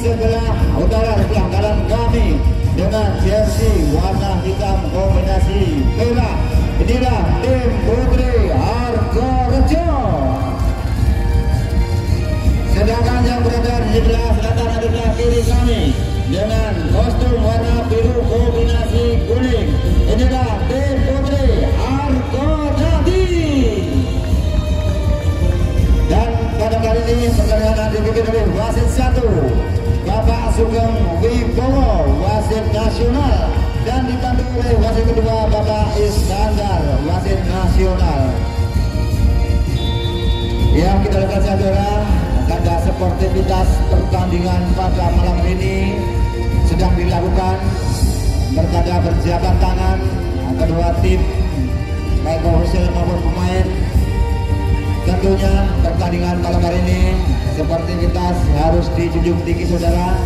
sebelah utara sebelah kanan kami dengan jersey warna hitam kombinasi merah. Inilah tim Putri Argo Rejo. Sedangkan yang berada di sebelah selatan adalah kiri kami dengan kostum warna biru kombinasi kuning. Inilah Sugeng Wibowo wasit nasional dan dipandu oleh wasit kedua Bapak Iskandar wasit nasional. Yang kita lihat saudara tanda sportivitas pertandingan pada malam ini sedang dilakukan. Bertanda berjabat tangan kedua tim baik official maupun pemain. Tentunya pertandingan malam hari ini sportivitas harus dijunjung tinggi saudara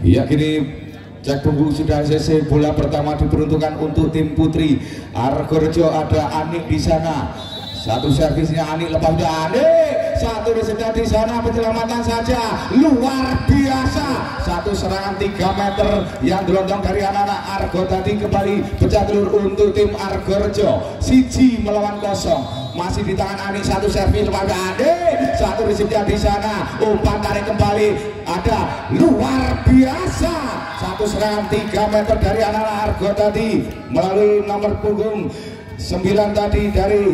Ya kini cek tunggu sudah selesai bola pertama diperuntukkan untuk tim putri. Argorejo ada Anik di sana. Satu servisnya Anik lepas dari Anik. Satu sudah di sana penyelamatan saja. Luar biasa. Satu serangan 3 meter yang gelondong dari anak-anak Argo tadi kembali pecah telur untuk tim Argorejo Siji melawan kosong masih di tangan Anik satu servis dari Anik satu resipnya di sana. Umpan tarik kembali ada luar biasa. Satu serangan 3 meter dari anak-anak Argo tadi melalui nomor punggung 9 tadi dari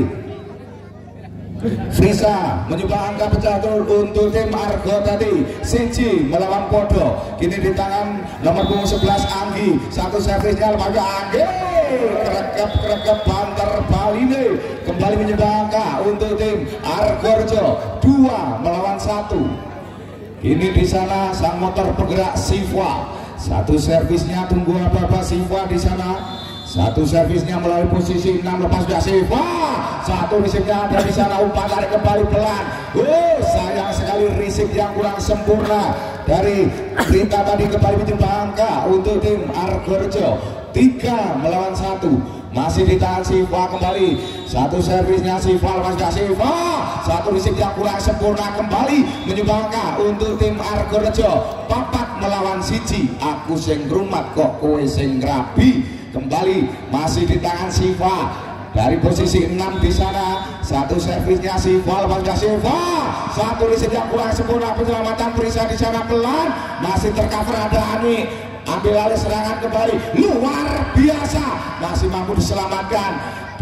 Frisa mencoba angka pecah untuk tim Argo tadi. Siji melawan Podo. Kini di tangan nomor punggung 11 Anggi. Satu servisnya lembaga Anggi kerekep kerekep banter Baline kembali mencoba angka untuk tim Argorjo dua melawan satu. Ini di sana sang motor penggerak Siva. Satu servisnya tunggu apa-apa Siva di sana. Satu servisnya melalui posisi 6 lepas sudah Siva. Satu risipnya ada di sana umpan tarik kembali pelan. Oh sayang sekali risip yang kurang sempurna dari Rita tadi kembali mencoba angka untuk tim Argorjo tiga melawan satu. Masih di tangan Siva kembali. Satu servisnya Siva lepas sudah Siva? Satu risip yang kurang sempurna kembali mencoba angka untuk tim Argorjo papat melawan Siji. Aku sing rumat kok kowe sing rabi. Kembali masih di tangan Siva. Dari posisi 6 di sana satu servisnya Siva lepas Siva? Satu riset yang kurang sempurna penyelamatan Prisa di sana pelan. Masih tercover ada Ani ambil alih serangan kembali. Luar biasa. Masih mampu diselamatkan.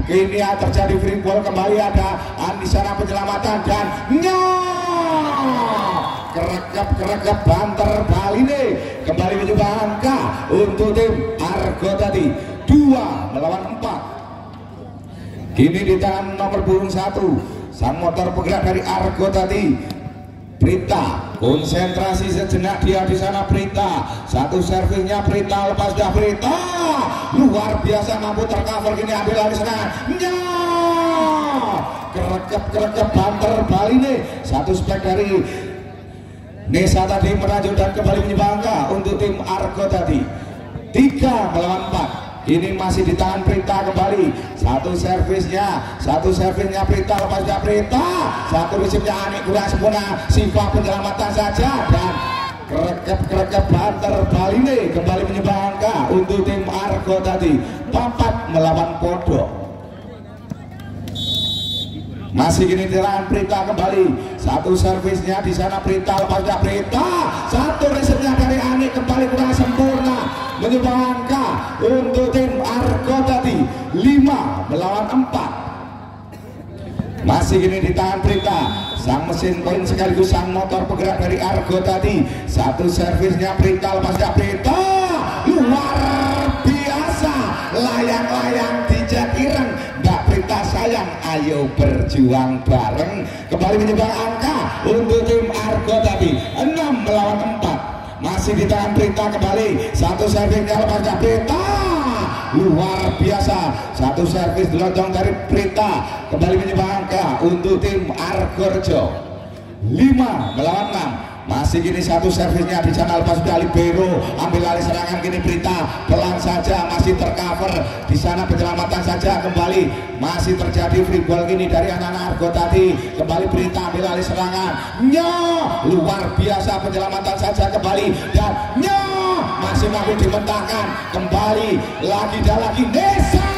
Kini terjadi free ball. Kembali ada di sana penyelamatan dan nyok kerekap kerekap banter Bali nih. Kembali mencoba angka untuk tim Argo tadi. Dua melawan empat. Kini di tangan nomor burung satu. Sang motor penggerak dari Argo tadi Prita. Konsentrasi sejenak dia di sana Prita. Satu servisnya Prita lepas dah Prita. Luar biasa mampu tercover kini ambil alih serangan kerekap banter Bali nih satu spek dari Nesa tadi merajut dan kembali menyebangka untuk tim Argo tadi. Tiga melawan empat ini masih di tangan Prita kembali. Satu servisnya satu servisnya Prita lepasnya Prita satu resipnya Anik kurang sempurna Siva penyelamatan saja. Dan kerekep kerekep banter Bali nih kembali menyebangka untuk tim Argo tadi. Papat melawan Podo masih gini jalan Prita kembali. Satu servisnya di sana Prita lepasnya Prita satu resepnya dari Ani kembali kurang sempurna menyumbang angka untuk tim Argo tadi. 5 melawan 4 masih gini di tangan Prita. Sang mesin poin sekaligus sang motor penggerak dari Argo tadi. Satu servisnya Prita lepasnya Prita? Luar biasa. Layang-layang dijak ireng. Prita sayang ayo berjuang bareng. Kembali menyebang angka untuk tim Argo tadi. 6 melawan 4 masih di tangan Prita kembali. Satu servisnya lepasnya Prita luar biasa. Satu servis dilonjong dari Prita kembali menyebang angka untuk tim Argo Rejo 5 melawan 6 masih gini satu servisnya di sana lepas sudah libero ambil alih serangan gini berita. Pelan saja masih tercover. Di sana penyelamatan saja kembali. Masih terjadi free ball gini dari anak-anak Argo tadi. Kembali berita ambil alih serangan. Nyo! Luar biasa penyelamatan saja kembali. Dan nyo! Masih mampu dimentahkan. Kembali lagi dan lagi. Nesa!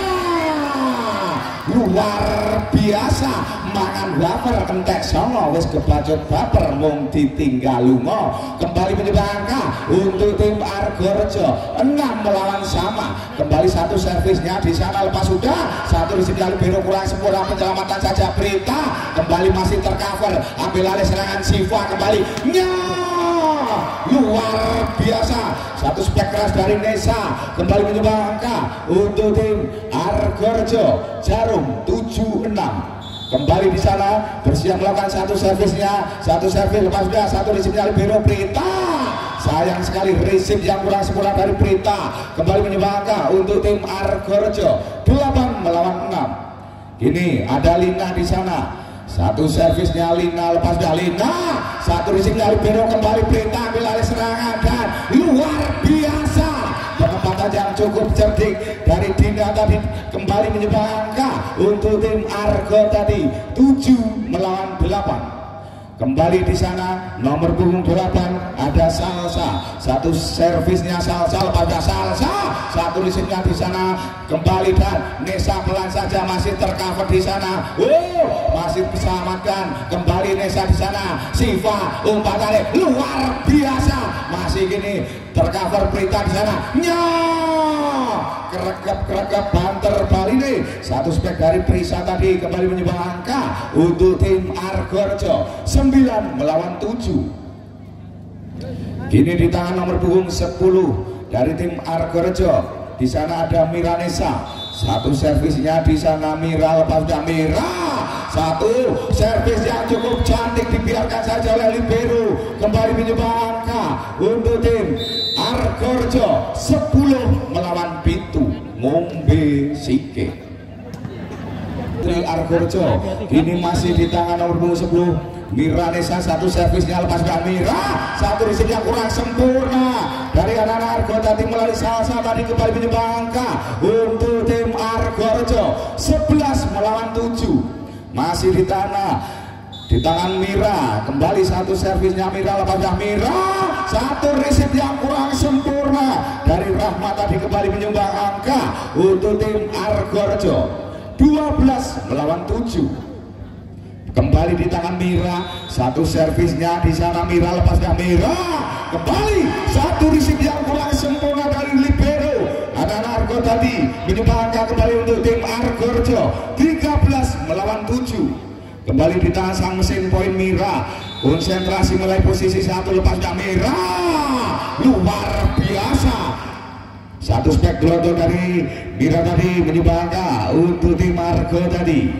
Luar biasa mangan wafer entek songo wis kebacut baper mung ditinggal lunga. Kembali menyebangka untuk tim Argorejo 6 melawan sama. Kembali satu servisnya di sana lepas sudah. Satu di sini biru kurang sempurna penyelamatan saja Berita. Kembali masih tercover. Ambil alih serangan Siva kembali. Nyah luar biasa. Satu spek keras dari Nesa. Kembali menyebangka untuk tim Argorejo Jarum 76 kembali di sana bersiap melakukan satu servisnya. Satu servis lepas sudah satu di sini Albero Prita. Sayang sekali resip yang kurang sempurna dari Prita. Kembali menyebangka untuk tim Argorejo 8 melawan 6 kini ada Lina di sana. Satu servisnya Lina lepas sudah Lina. Satu di sini Albero kembali Prita ambil alih serangan dan luar biasa penempatan yang cukup cerdik dari Dinda tadi kembali menyebangka untuk tim Argo tadi 7 melawan 8 Kembali di sana nomor punggung 8 ada Salsa. Satu servisnya Salsa pada Salsa. Satu listriknya di sana kembali dan Nesa pelan saja masih tercover di sana. Oh, masih diselamatkan. Kembali Nesa di sana. Siva umpatannya luar biasa. Masih gini tercover berita di sana. Nyah kerekap banter Bali nih. Satu spek dari Prisa tadi kembali menyumbang angka untuk tim Argorejo 9 melawan 7. Kini di tangan nomor punggung 10 dari tim Argorejo. Di sana ada Miranesa. Satu servisnya di sana Mira lepas dan Mira. Satu servis yang cukup cantik dibiarkan saja oleh Libero. Kembali menyumbang angka untuk tim Argorejo 10 melawan Pitu Ngombe Sike. Tri Argorejo ini masih di tangan nomor punggung 10 Miranesa satu servisnya lepas gak Mira. Satu riset yang kurang sempurna. Dari anak-anak Argo tadi melalui salsa tadi kembali menyebangka untuk tim Argorejo 11 melawan 7 masih di tanah di tangan Mira kembali satu servisnya Mira lepasnya Mira. Satu riset yang kurang sempurna. Dari Rahmat tadi kembali menyumbang angka untuk tim Argorejo 12 melawan 7 kembali di tangan Mira satu servisnya di sana Mira lepasnya Mira. Kembali satu risik yang kurang sempurna dari Libero. Anak-anak Argo tadi menyumbangkan kembali untuk tim Argorejo 13 melawan 7 kembali di tangan sang mesin poin Mira konsentrasi mulai posisi satu lepasnya Mira luar biasa satu spek gelondong dari Mira tadi menyumbangkan untuk tim Argo tadi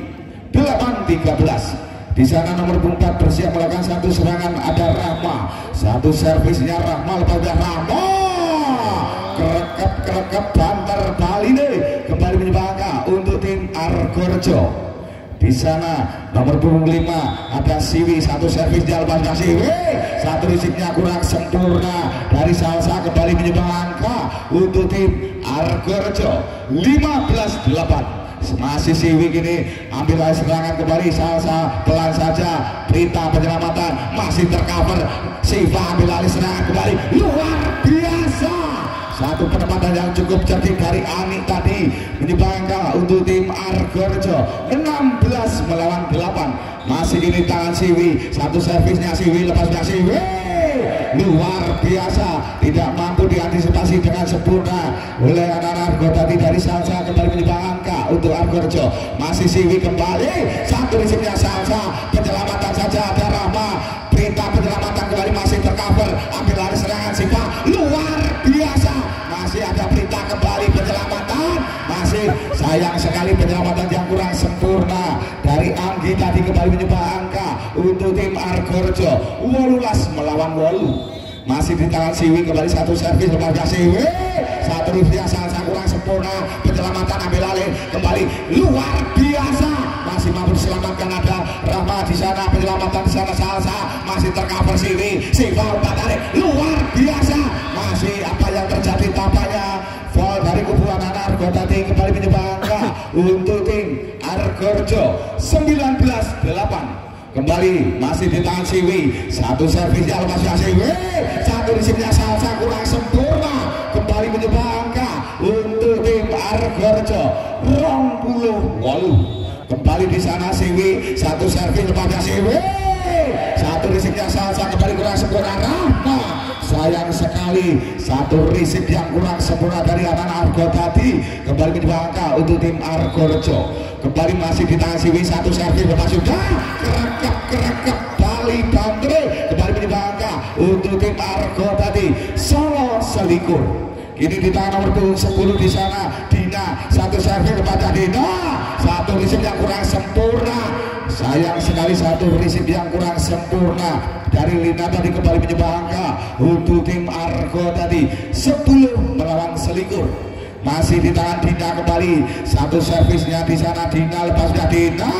8-13 di sana nomor 4 bersiap melakukan satu serangan ada Rama. Satu servisnya Rama pada Rama. Kerekap kerekap banter Bali deh kembali menyebangka untuk tim Argorejo. Di sana nomor punggung 5 ada Siwi satu servis di pada Siwi satu risiknya kurang sempurna. Dari Salsa kembali menyebangka untuk tim Argorejo 15-8 masih Siwi ini ambil serangan kembali salsa pelan saja perintah penyelamatan masih tercover. Siva ambil alih serangan kembali luar biasa satu penempatan yang cukup cerdik dari Ani tadi menyebangkan untuk tim Argorejo 16 melawan 8 masih ini tangan Siwi satu servisnya Siwi lepasnya Siwi. Luar biasa tidak mampu diantisipasi dengan sempurna oleh anak-anak Argo tadi dari salsa kembali menyebang angka untuk Argorejo masih Siwi kembali satu risiknya salsa penyelamatan saja ada Rahma dari Anggi tadi kembali menyebang angka untuk tim Argorejo Wolulas melawan Wolu. Masih di tangan Siwi kembali satu servis lembaga Siwi. Satu yang sangat kurang sempurna. Penyelamatan ambil alih kembali luar biasa. Masih mampu diselamatkan ada Siva di sana penyelamatan di sana Salsa masih tercover sini Siva umpan tarik luar biasa. Masih apa yang terjadi tampaknya. Fall dari kubu anak Argo tadi kembali menyebangka untuk tim Argorjo 19-8 kembali masih di tangan Siwi satu servisnya lepas ya Siwi satu disipnya salsa kurang sempurna. Kembali menyebangka untuk tim Argorjo rong puluh walu kembali di sana Siwi satu servis lepas ya Siwi satu disipnya salsa kembali kurang sempurna sekali. Satu risik yang kurang sempurna dari anak Argo tadi. Kembali menyebangka untuk tim Argorjo. Kembali masih di tangan Siwi satu servis lepas sudah kerekap kerekap Bali Bandre kembali menyebangka untuk tim Argo tadi. Solo Selikur. Ini di tangan nomor 10 di sana Dina. Satu servis kepada Dina. Satu risip yang kurang sayang sekali satu risip yang kurang sempurna. Dari Lina tadi kembali menyebangka untuk tim Argo tadi 10 melawan Selikur. Masih di tangan Dina kembali. Satu servisnya di sana Dina lepas Dina.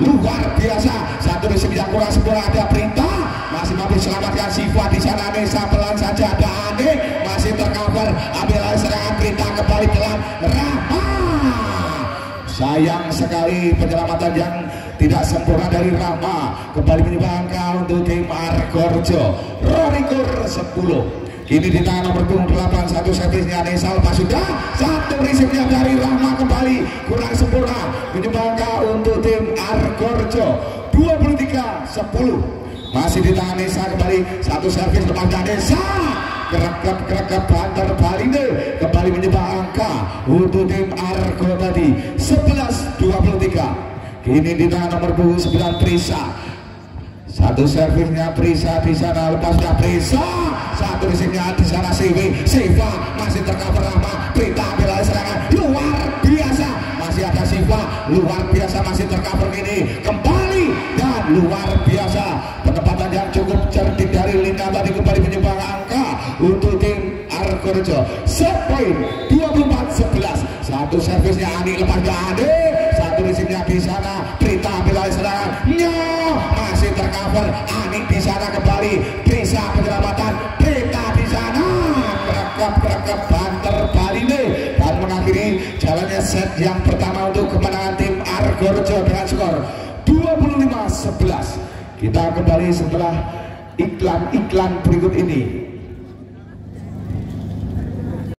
Luar biasa. Satu resip yang kurang sempurna ada perintah. Masih mampu selamatkan Siva di sana. Nesa pelan saja ada Ane masih tercover. Ambil serangan perintah kembali pelan Rama sayang sekali penyelamatan yang tidak sempurna dari Rama. Kembali menyebangkan untuk tim Argorjo Rorikur 10 Kini di tangan nomor punggung 8 satu servisnya Nesal sudah satu resipnya dari Rama kembali. Kurang sempurna. Menyebangka untuk tim Argorjo 23 10 masih di tangan Nesa kembali. Satu servis depan Nesa. Kerekap kerekap banter Balinde kembali menyebang angka untuk tim Argo tadi. 11 23 kini di tangan nomor punggung 9 Prisa. Satu servisnya Prisa di sana lepas sudah Prisa. Satu resipnya di sana Siwi. Siva masih tercover lama. Prita bela serangan. Luar biasa. Masih ada Siva. Luar biasa masih tercover ini. Kembali dan luar biasa. Penempatan yang cukup cerdik dari Linda tadi kembali menyumbang angka untuk tim Argorejo sepoin 24 11 satu servisnya Ani lepas Ani satu resipnya di sana. Prita bela serangan masih tercover. Ani di sana kembali. Bisa penyelamatan. Prita di sana. Kerekap kerekap banter Baline dan mengakhiri jalannya set yang pertama untuk kemenangan tim Argorjo dengan skor 25-11 kita kembali setelah iklan-iklan berikut ini